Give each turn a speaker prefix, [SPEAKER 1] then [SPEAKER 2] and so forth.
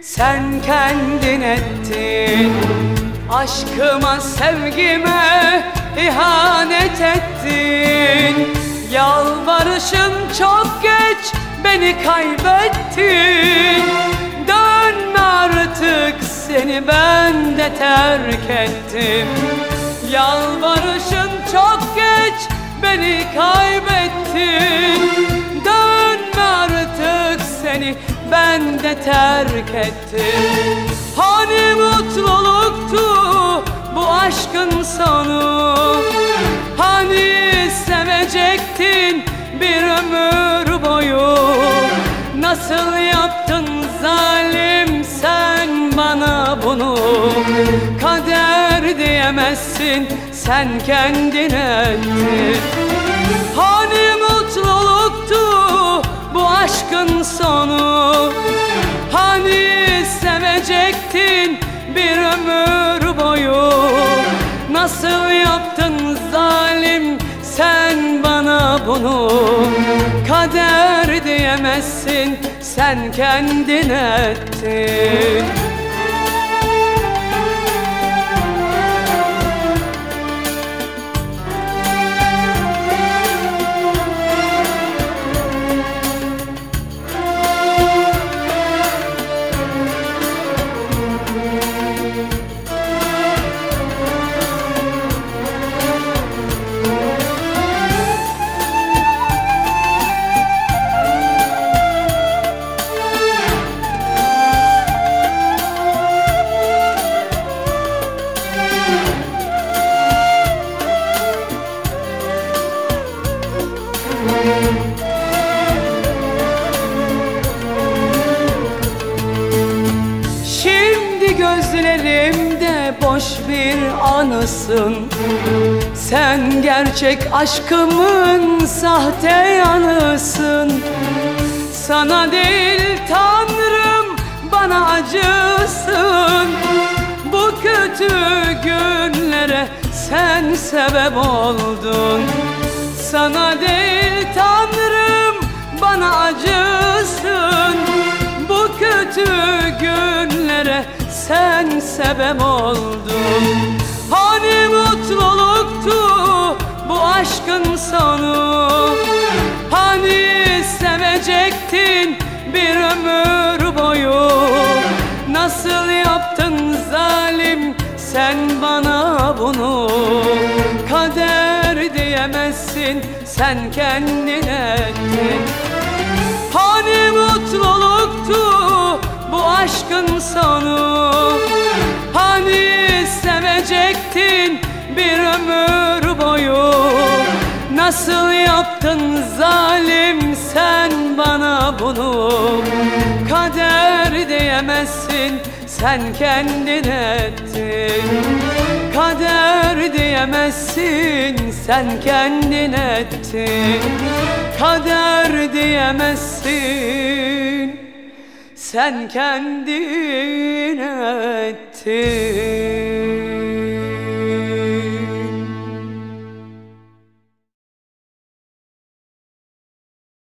[SPEAKER 1] Sen kendin ettin. Aşkıma sevgime ihanet ettin. Yalvarışın çok geç beni kaybettin. Dönme artık seni ben de terk ettim. Yalvarışın çok geç beni kaybettin ben de terk ettim. Hani mutluluktu bu aşkın sonu? Hani sevecektin bir ömür boyu? Nasıl yaptın zalim sen bana bunu? Kader diyemezsin sen kendin ettin diyemezsin sen kendin ettin gözlerimde boş bir anısın. Sen gerçek aşkımın sahte yanısın. Sana değil Tanrım bana acısın. Bu kötü günlere sen sebep oldun. Sana değil Tanrım bana acısın. Bu kötü günlere sen sebep oldun. Hani mutluluktu bu aşkın sonu? Hani sevecektin bir ömür boyu? Nasıl yaptın zalim sen bana bunu? Kader diyemezsin sen kendin ettin aşkın sonu. Hani sevecektin bir ömür boyu? Nasıl yaptın zalim sen bana bunu? Kader diyemezsin sen kendin ettin. Kader diyemezsin sen kendin ettin. Kader diyemezsin sen kendin ettin